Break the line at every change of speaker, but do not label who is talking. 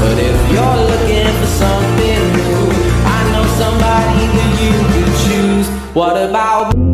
But if you're looking for something new, I know somebody that you could choose. What about